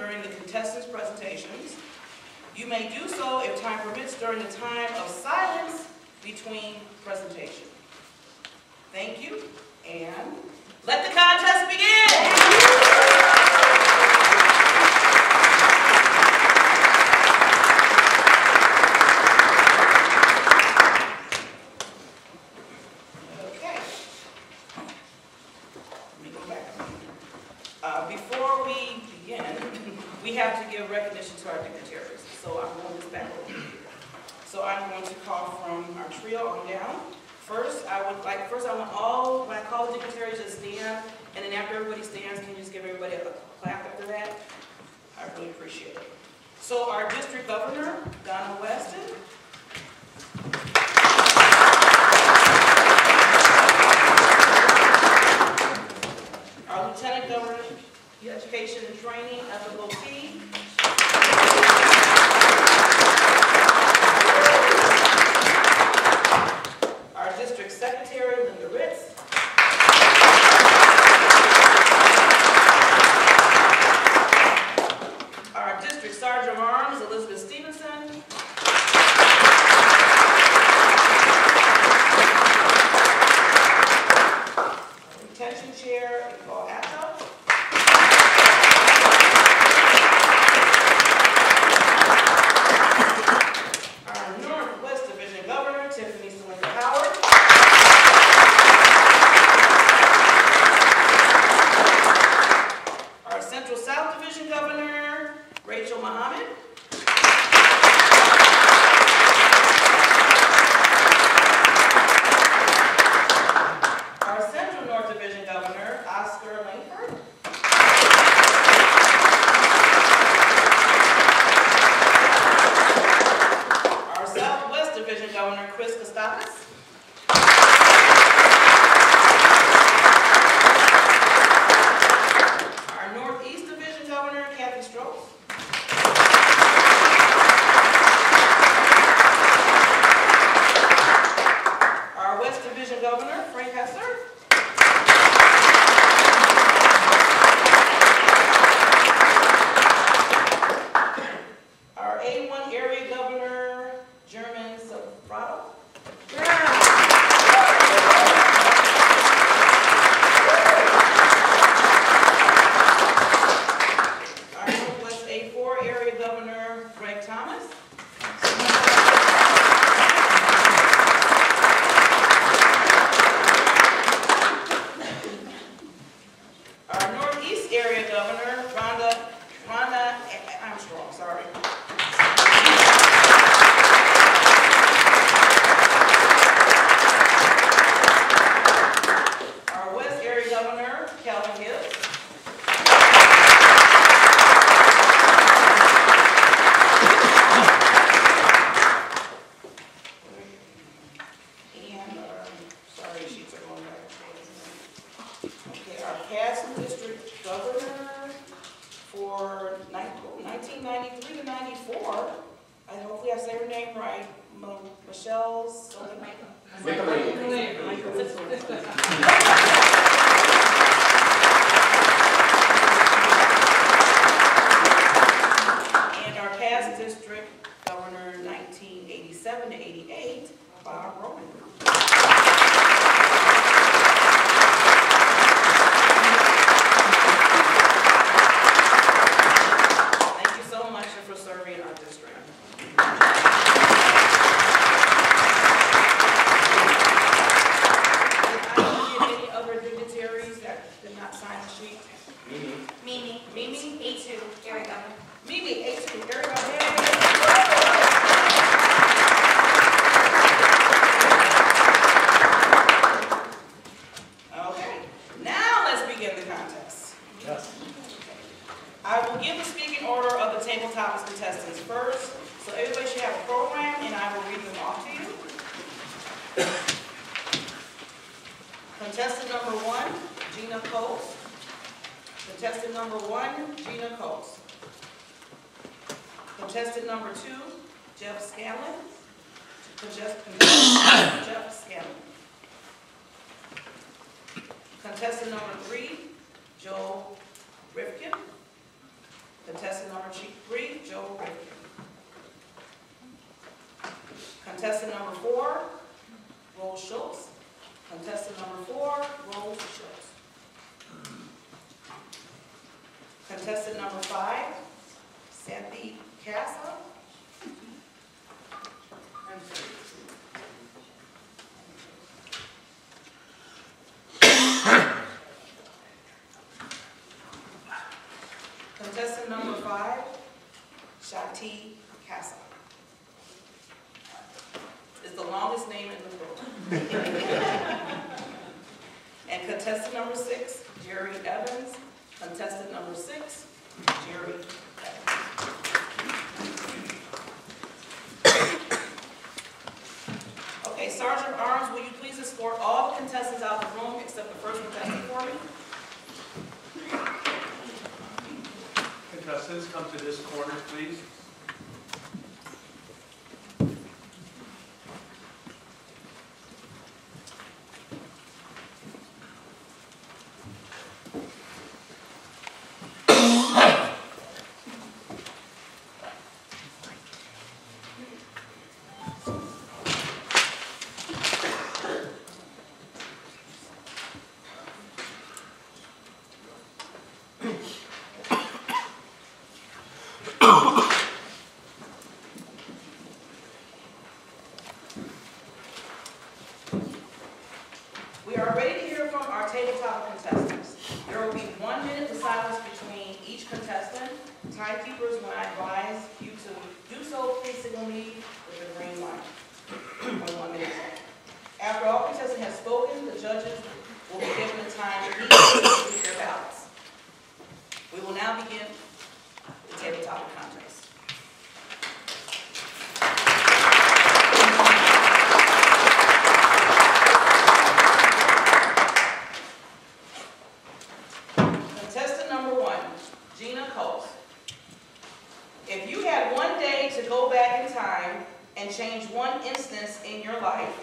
during the contestants' presentations. You may do so if time permits during the time of silence between presentation. Thank you, and let the contest begin! I will give the speaking order of the table topics contestants first, so everybody should have a program, and I will read them off to you. Contestant number one, Gina Coates. Contestant number one, Gina Coates. Contestant number two, Jeff Scanlon. Contestant Jeff Scanlon. Contestant number three, Joe Rifkin. Contestant number three, Joe Rifkin. Contestant number four, Rose Schultz. Contestant number four, Rose Schultz. Contestant number five, Sandy Casa. Contestant number five, Shakti Casa. It's the longest name in the book. And contestant number six, Jerry Evans. Contestant number six, Jerry. Okay, Sergeant Arms, will you please escort all the contestants out of the room except the first contestant for me? Contestants, come to this corner, please. keepers when I advise you to do so, please signal me with the green light. When one minute is up. After all contestants have spoken, the judges will be given the time to complete their ballots. We will now begin the table topic contest. Contestant number one, Gina Coles. If you had one day to go back in time and change one instance in your life,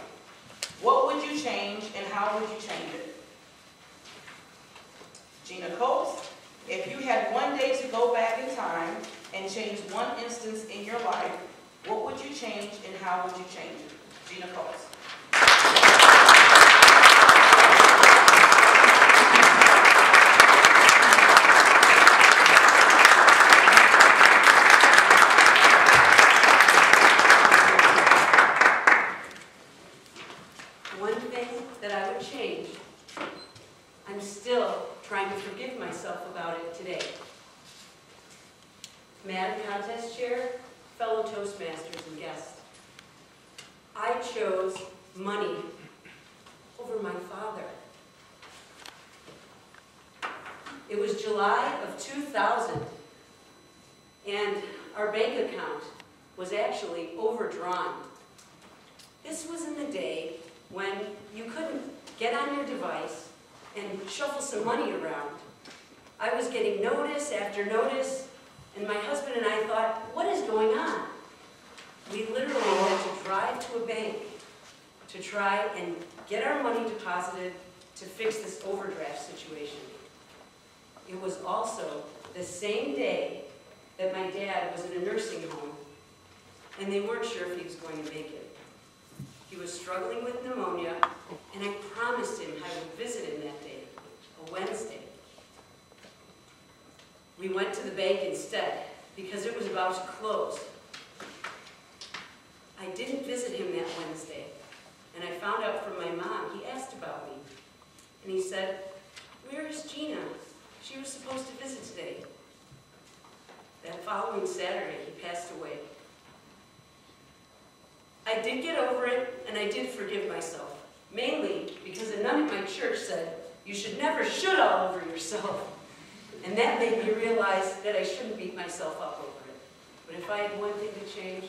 what would you change and how would you change it? Gina Coles, if you had one day to go back in time and change one instance in your life, what would you change and how would you change it? Gina Coles. One thing that I would change, I'm still trying to forgive myself about it today. Madam Contest Chair, fellow Toastmasters and guests, I chose money over my father. It was July of 2000, and our bank account was actually overdrawn. This was in the day when you couldn't get on your device and shuffle some money around. I was getting notice after notice, and my husband and I thought, what is going on? We literally had to drive to a bank to try and get our money deposited to fix this overdraft situation. It was also the same day that my dad was in a nursing home, and they weren't sure if he was going to make it. He was struggling with pneumonia, and I promised him I would visit him that day, a Wednesday. We went to the bank instead, because it was about to close. I didn't visit him that Wednesday, and I found out from my mom, he asked about me. And he said, where is Gina? She was supposed to visit today. That following Saturday, he passed away. I did get over it, and I did forgive myself. Mainly because a nun at my church said, you should never should all over yourself. And that made me realize that I shouldn't beat myself up over it. But if I had one thing to change,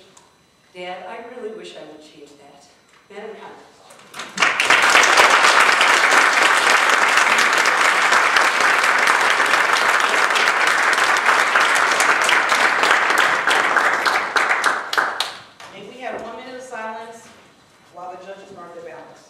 Dad, I really wish I would change that. Madam Congress. May we have one minute of silence while the judges mark their ballots?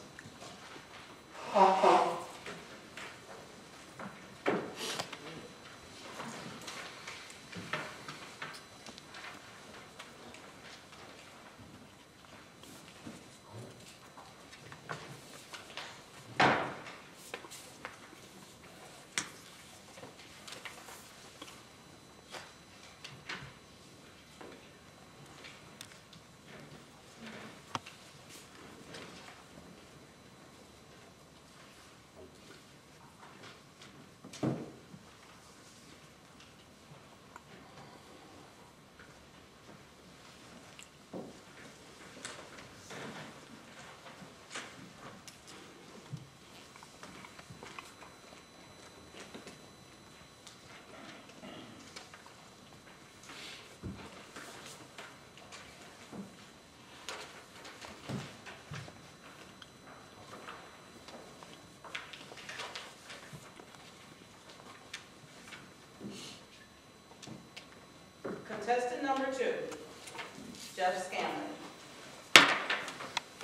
Contestant number two, Jeff Scanlon.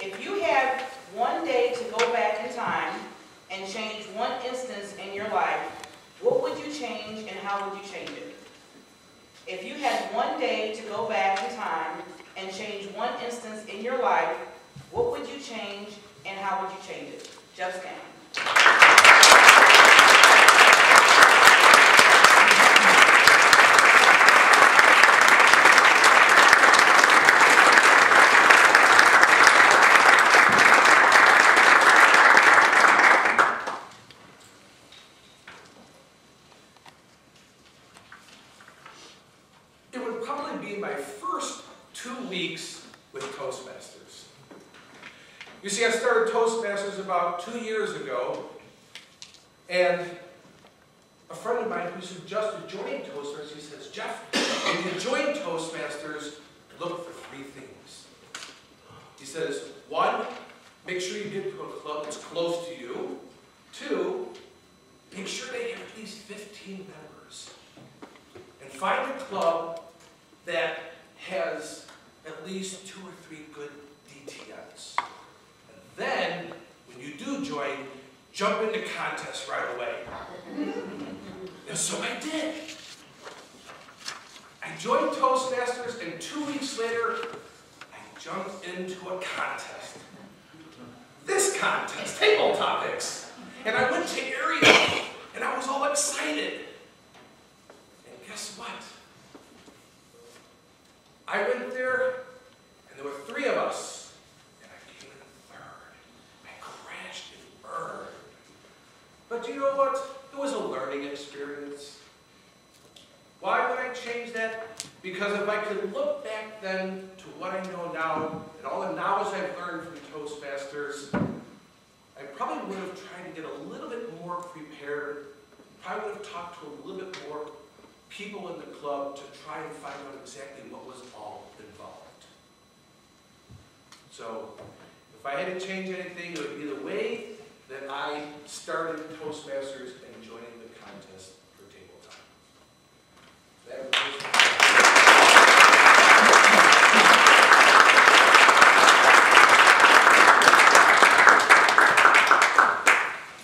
If you had one day to go back in time and change one instance in your life, what would you change and how would you change it? If you had one day to go back in time and change one instance in your life, what would you change and how would you change it? Jeff Scanlon. Who suggested joining Toastmasters, he says, Jeff, when you join Toastmasters, look for three things. He says, one, make sure you get to a club that's close to you. Two, make sure they have at least 15 members. And find a club that has at least two or three good DTMs. And then, when you do join, jump into contests right away. And so I did. I joined Toastmasters, and two weeks later, I jumped into a contest. This contest, table topics. And I went to area, and I was all excited. And guess what? I went there, and there were three of us, and I came in third. I crashed and burned. But do you know what? It was a learning experience. Why would I change that? Because if I could look back then to what I know now, and all the knowledge I've learned from Toastmasters, I probably would have tried to get a little bit more prepared, probably would have talked to a little bit more people in the club to try and find out exactly what was all involved. So, if I had to change anything, it would be the way that I started Toastmasters and joining the contest for tabletop. That was-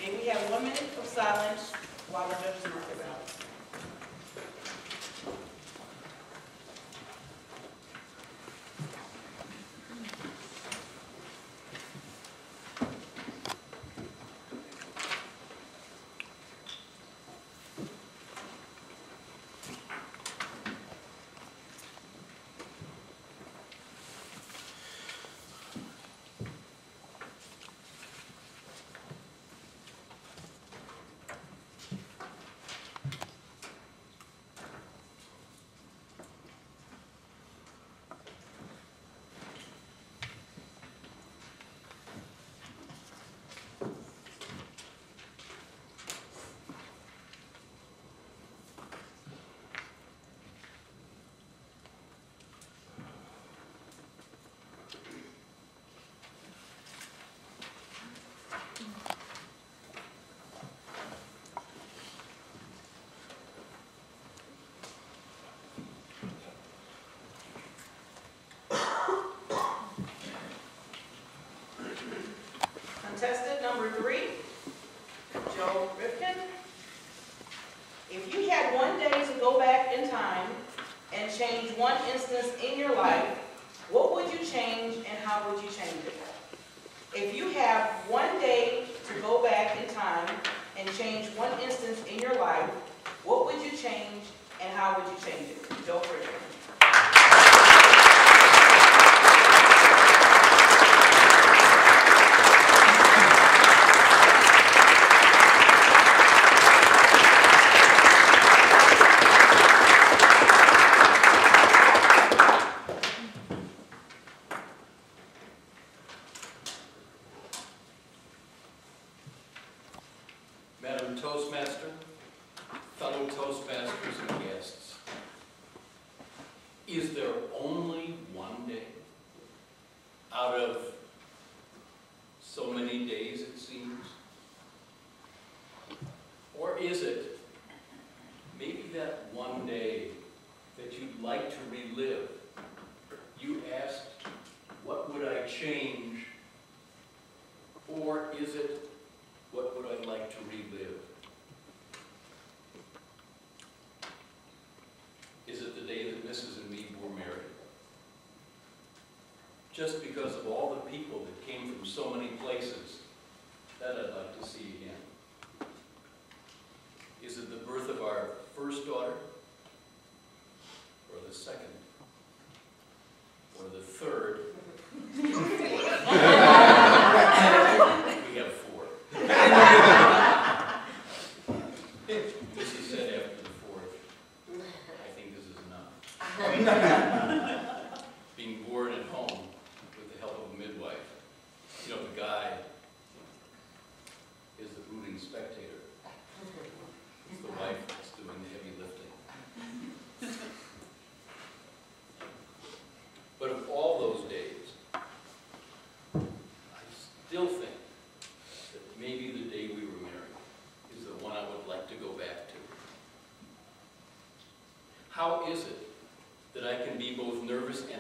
Okay, we have one minute of silence while the judges mark it out. Contestant number three, Joe Rifkin. If you had one day to go back in time and change one instance in your life, what would you change and how would you change it? If you have one day to go back in time and change one instance in your life, what would you change and how would you change it? Joe Rifkin. Is it? That I can be both nervous and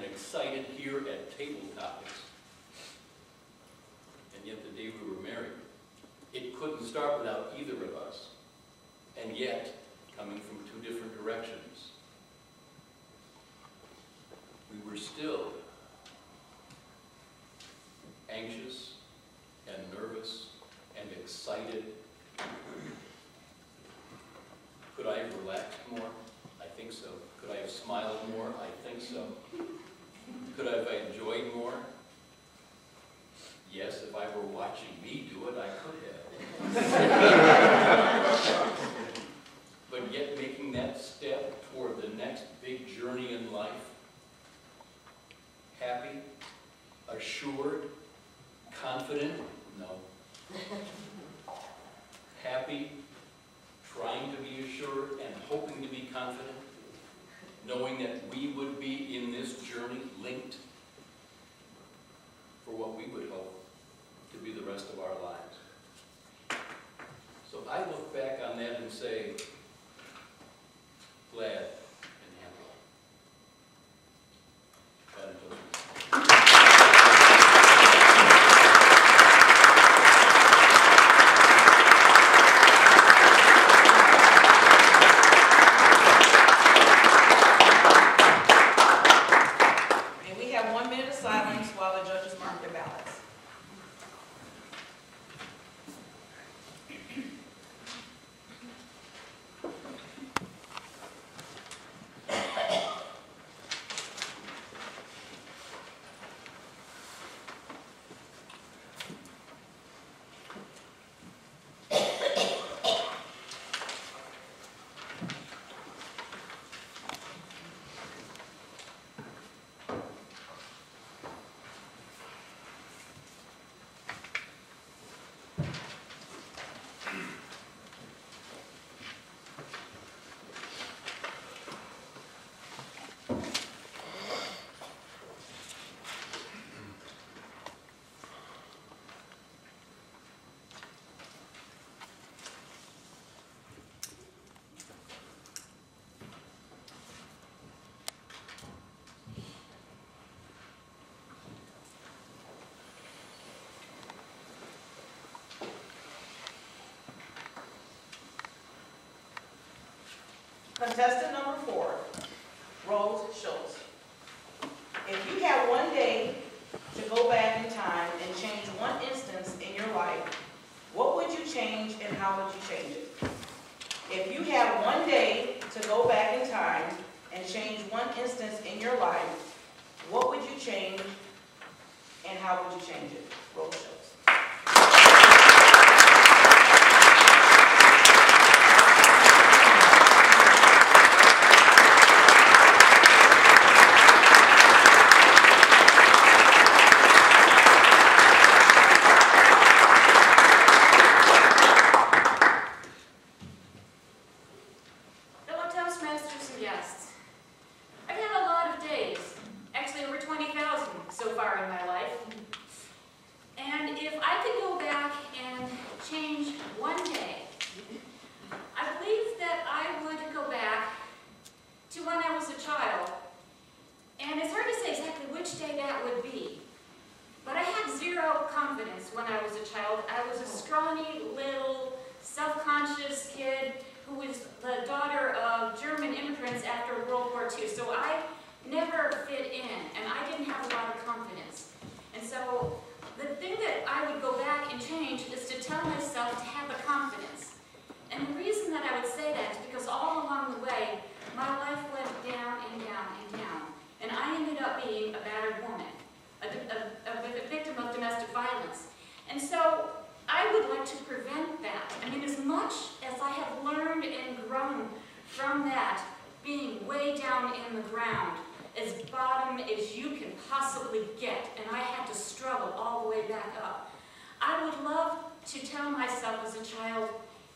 Contestant number four, Rose Schultz. If you had one day to go back in time and change one instance in your life, what would you change and how would you change it? If you had one day to go back in time and change one instance in your life, what would you change and how would you change it? Rose Schultz. Fellow Toastmasters and guests, I've had a lot of days, actually over 20,000 so far in my life. And if I could go back and change one day, I believe that I would go back to when I was a child. And it's hard to say exactly which day that would be. But I had zero confidence when I was a child. I was a scrawny, little, self-conscious kid who was the daughter of German immigrants after World War II. So I never fit in, and I didn't have a lot of confidence. And so the thing that I would go back and change is to tell myself to have the confidence. And the reason that I would say that is because all along the way, my life went down and down and down. And I ended up being a battered woman, a, a, a victim of domestic violence. And so I would like to prevent that. I mean, as much as I have learned and grown from that, being way down in the ground, as bottom as you can possibly get, and I had to struggle all the way back up. I would love to tell myself as a child,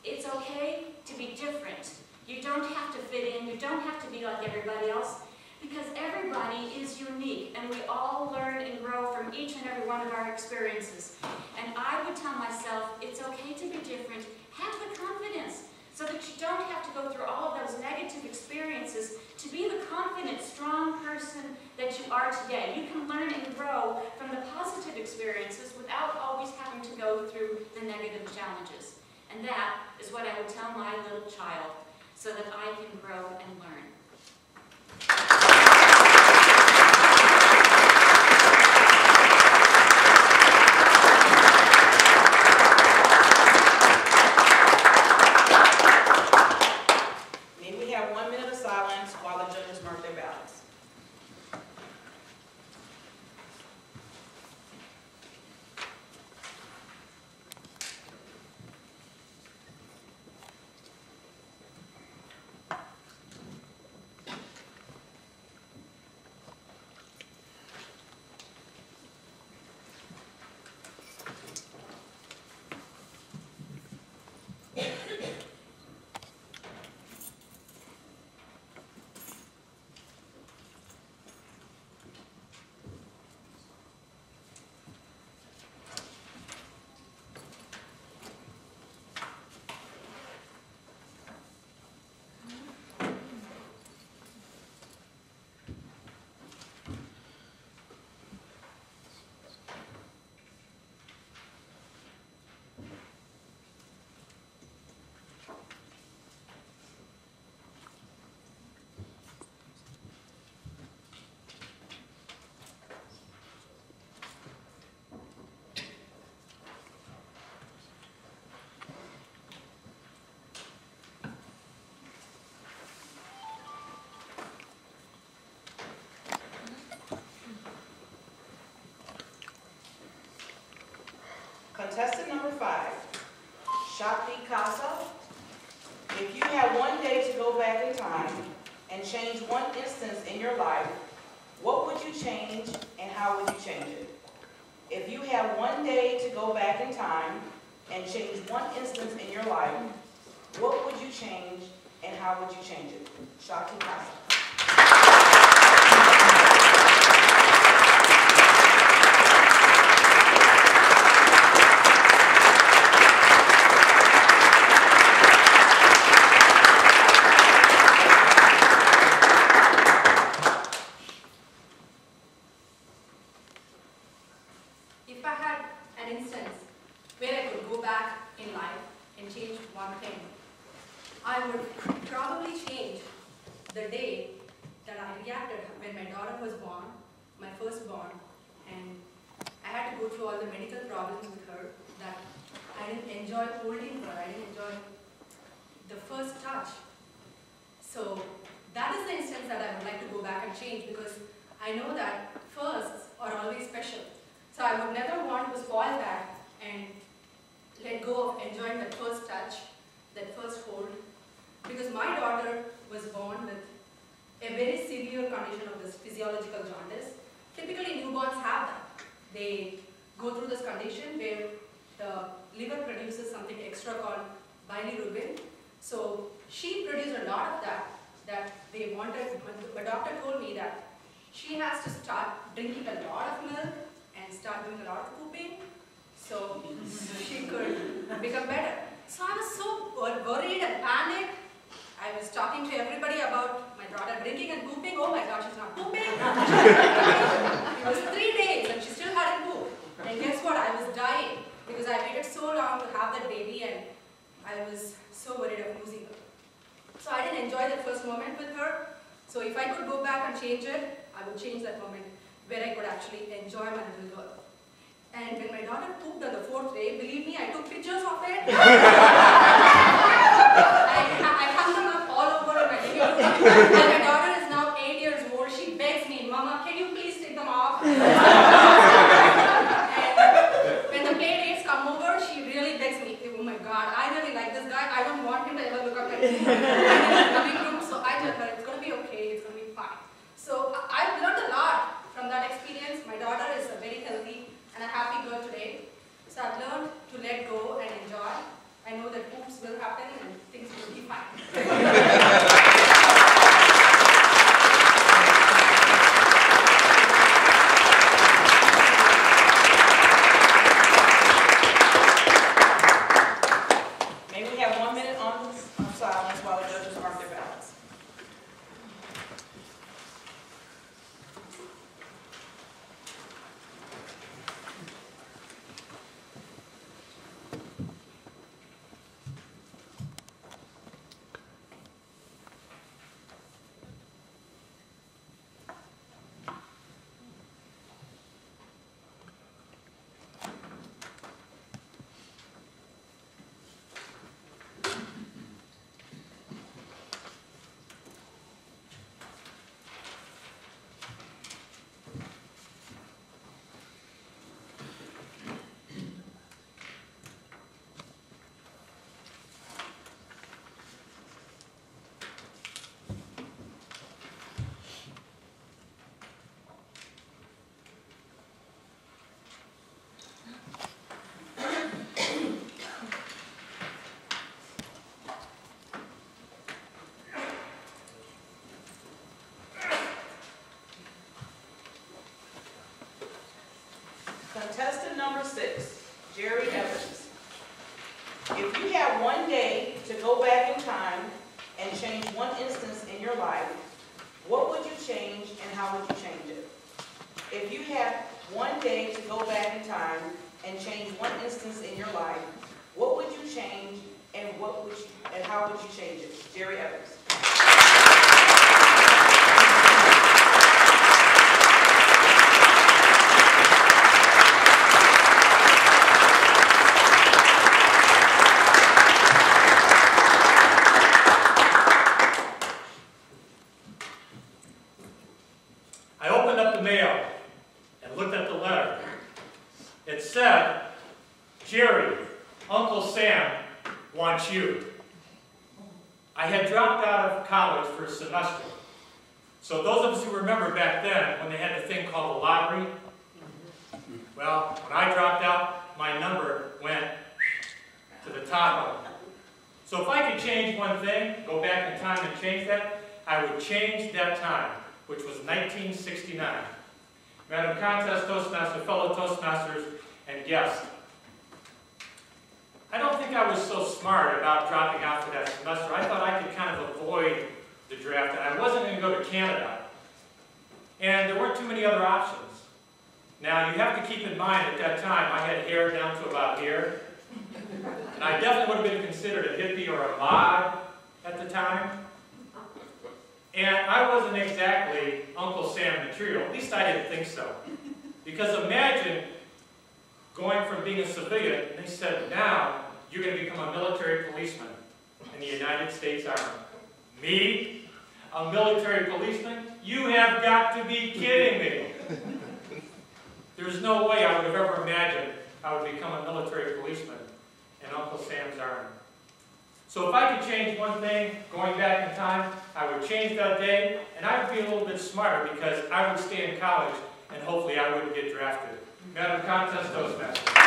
it's okay to be different. You don't have to fit in, you don't have to be like everybody else, because everybody is unique, and we all learn and grow from each and every one of our experiences. And I would tell myself, it's okay to be different, have the confidence, so that you don't have to go through all of those negative experiences to be the confident, strong person that you are today. You can learn and grow from the positive experiences without always having to go through the negative challenges. And that is what I would tell my little child so that I can grow and learn. May we have one minute of silence while the judges mark their ballots? Contestant number five, Shakti Casa. If you had one day to go back in time and change one instance in your life, what would you change and how would you change it? If you had one day to go back in time and change one instance in your life, what would you change and how would you change it? Shakti Casa. If I had an instance where I could go back in life and change one thing, I would probably change the day that I reacted when my daughter was born, my firstborn, and I had to go through all the medical problems with her that I didn't enjoy holding her, I didn't enjoy the first touch. So that is the instance that I would like to go back and change because I know that firsts are always special. So I would never want to spoil that and let go of enjoying that first touch, that first hold. Because my daughter was born with a very severe condition of this physiological jaundice. Typically newborns have that. They go through this condition where the liver produces something extra called bilirubin. So she produced a lot of that, that they wanted, but the doctor told me that she has to start drinking a lot of milk and start doing a lot of pooping so she could become better. So I was so worried and panicked. I was talking to everybody about my daughter drinking and pooping. Oh my god, she's not pooping. it was three days and she still hadn't pooped. And guess what? I was dying because I waited so long to have that baby and I was so worried of losing her. So I didn't enjoy that first moment with her. So if I could go back and change it, I would change that moment where I could actually enjoy my little girl. And when my daughter pooped on the fourth day, believe me, I took pictures of it. I, I hung them up all over my living room. And my daughter is now eight years old. She begs me, Mama, can you please take them off? and when the play dates come over, she really begs me, oh my God, I really like this guy. I don't want him to ever look up at me. room, so I tell her, it's going to be okay, it's going to be fine. So I've learned a lot from that experience. My daughter is a very healthy a happy girl today. So I've learned to let go and enjoy. I know that oops will happen and things will be fine. day to go back in time and change one instance in your life, what would you change and what would you, and how would you change it? Jerry Evans. I opened up the mail and looked at the letter. It said, Jerry, Uncle Sam wants you. I had dropped out of college for a semester. So those of us who remember back then, when they had the thing called the lottery, well, when I dropped out, my number went to the top of it. So if I could change one thing, go back in time and change that, I would change that time which was 1969. Madam Contest Toastmaster, fellow Toastmasters, and guests. I don't think I was so smart about dropping out for that semester. I thought I could kind of avoid the draft, and I wasn't going to go to Canada. And there weren't too many other options. Now, you have to keep in mind, at that time, I had hair down to about here. And I definitely would have been considered a hippie or a mod at the time. And I wasn't exactly Uncle Sam material, at least I didn't think so. Because imagine going from being a civilian, and they said, now you're going to become a military policeman in the United States Army. Me? A military policeman? You have got to be kidding me. There's no way I would have ever imagined I would become a military policeman in Uncle Sam's Army. So if I could change one thing, going back in time, I would change that day, and I would be a little bit smarter because I would stay in college, and hopefully I wouldn't get drafted. Madam Contest Toastmaster.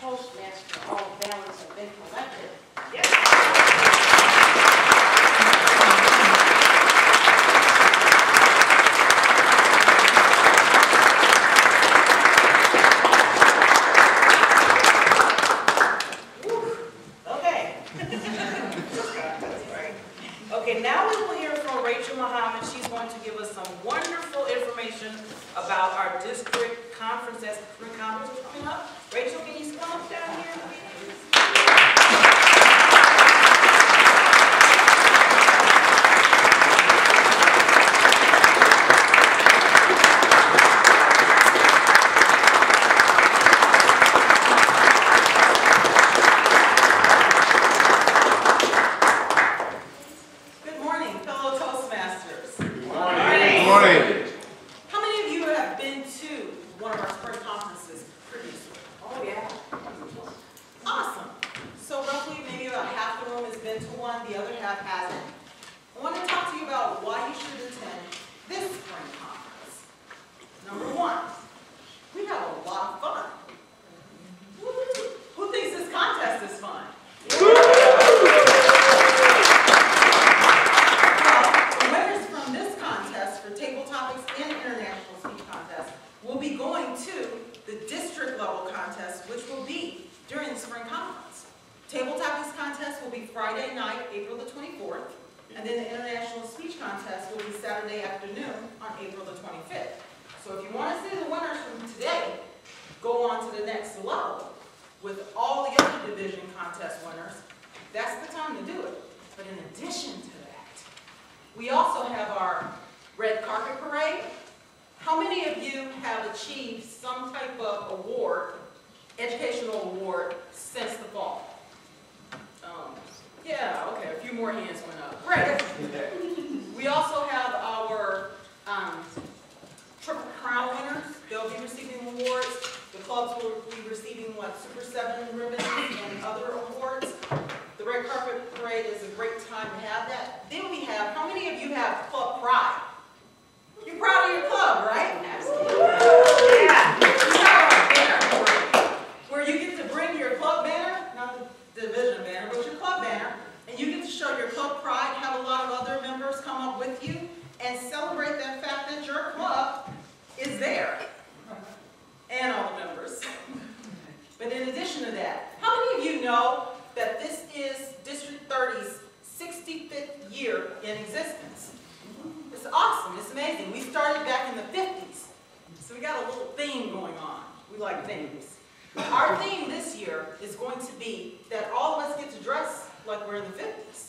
Toastmaster all balance have been collected, Friday night, April the 24th, and then the international speech contest will be Saturday afternoon on April the 25th. So if you want to see the winners from today, go on to the next level with all the other division contest winners, that's the time to do it. But in addition to that, we also have our red carpet parade. How many of you have achieved some type of award, educational award, since the fall? Yeah, okay, a few more hands went up. Great. We also have our um, Triple Crown winners. They'll be receiving awards. The clubs will be receiving, what, Super Seven ribbons and other awards. The red carpet parade is a great time to have that. Then we have, how many of you have club pride? You're proud of your club, right? Yeah. You have a banner parade Where you get to bring your club banner, not the division banner, but your club banner, and you get to show your club pride, have a lot of other members come up with you, and celebrate the fact that your club is there. And all the members. But in addition to that, how many of you know that this is District 30's 65th year in existence? It's awesome, it's amazing. We started back in the 50s, so we got a little theme going on. We like themes. Our theme this year is going to be that all of us get to dress like we're in the 50s.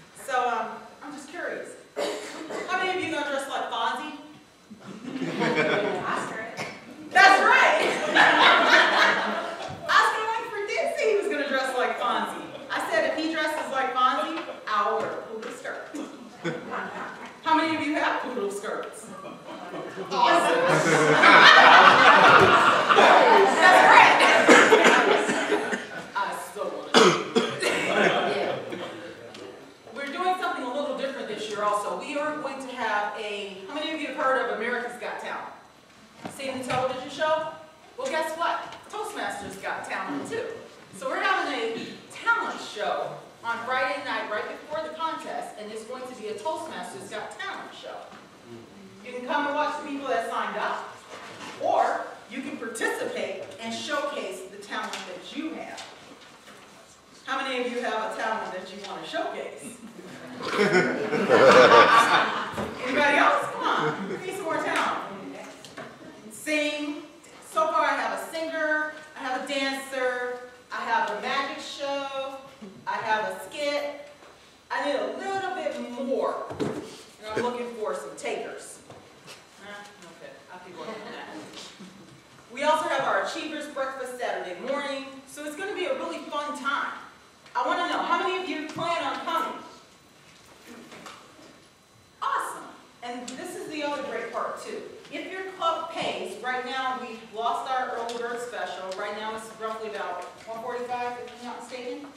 too. If your club pays, right now, we lost our early bird special. Right now, it's roughly about 145, if I'm not mistaken.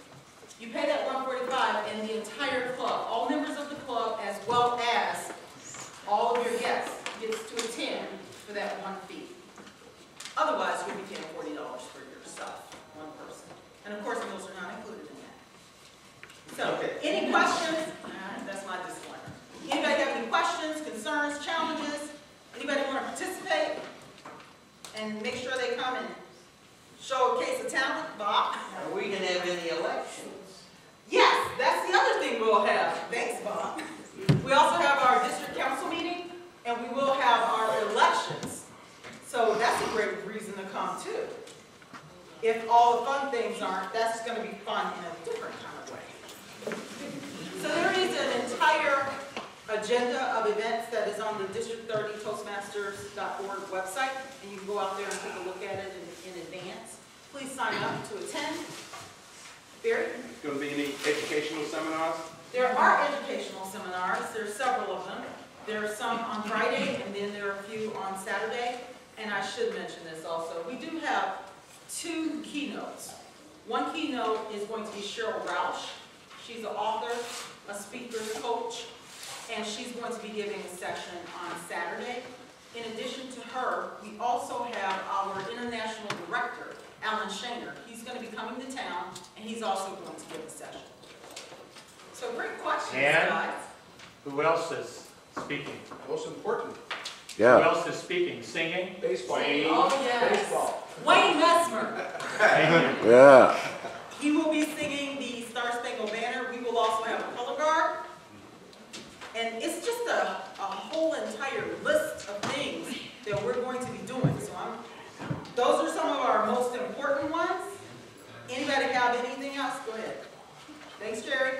You pay that 145 and the entire club, all members of the club, as well as all of your guests, gets to attend for that one fee. Otherwise, you'll be paying $40 for yourself, one person. And of course, meals are not included in that. So, any questions? Right, That's my disclaimer. Anybody have any questions, concerns, challenges? Anybody want to participate? And make sure they come and show a case of talent? Bob? Are we gonna have any elections? Yes, that's the other thing we'll have. Thanks, Bob. We also have our district council meeting, and we will have our elections. So that's a great reason to come too. If all the fun things aren't, that's gonna be fun in a different kind of way. So there is an entire agenda of events that is on the District 30 Toastmasters.org website, and you can go out there and take a look at it in, in advance. Please sign up to attend. Barry? Going to be any educational seminars? There are educational seminars, there are several of them. There are some on Friday, and then there are a few on Saturday. And I should mention this also, we do have two keynotes. One keynote is going to be Cheryl Roush. She's an author, a speaker's coach, and she's going to be giving a session on Saturday. In addition to her, we also have our international director, Alan Shaner. He's going to be coming to town, and he's also going to give a session. So great questions, And? guys. Who else is speaking? Most important, Yeah. Who else is speaking? Singing? baseball. Oh, yes. Baseball. Wayne Messmer. Yeah. He will be singing the Star Spangled Banner. We will also have a color guard. And it's just a, a whole entire list of things that we're going to be doing. So I'm, those are some of our most important ones. Anybody have anything else? Go ahead. Thanks, Jerry.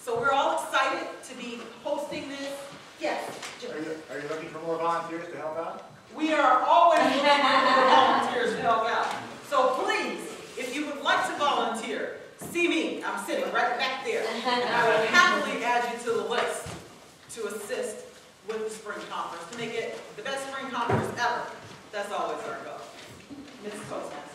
So we're all excited to be hosting this. Yes, Are you, are you looking for more volunteers to help out? We are always looking for volunteers to help out. So please, if you would like to volunteer, see me. I'm sitting right back there. And I will happily add you to the list to assist with the spring conference, to make it the best spring conference ever. That's always our goal. Mrs. Toastmaster.